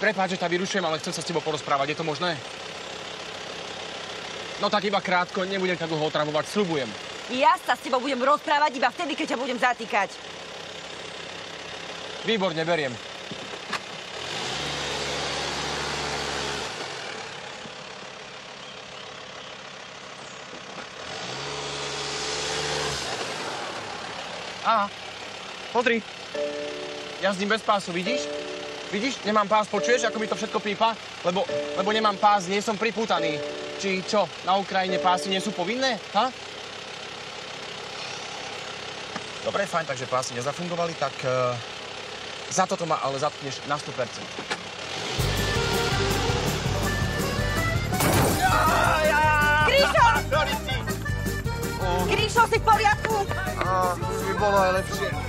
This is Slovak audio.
Prepáč, že ťa vyrušujem, ale chcem sa s tebou porozprávať. Je to možné? No tak iba krátko, nebudem ťa dlho otravovať, sľubujem. Ja sa s tebou budem rozprávať iba vtedy, keď ťa budem zatýkať. Výborne, beriem. Aha, pozri. Jazdím bez pásu, vidíš? Vidíš, nemám pás, počuješ, ako mi to všetko pípa? Lebo, lebo nemám pás, nie som pripútaný. Či čo, na Ukrajine pásy nie sú povinné? Ha? Dobre, fajn, takže pásy nezafungovali, tak uh, za toto ma ale zatkneš na 100%. Gríšo! Sorry, si. Gríšo, si v poriadku? Á, by bolo aj lepšie.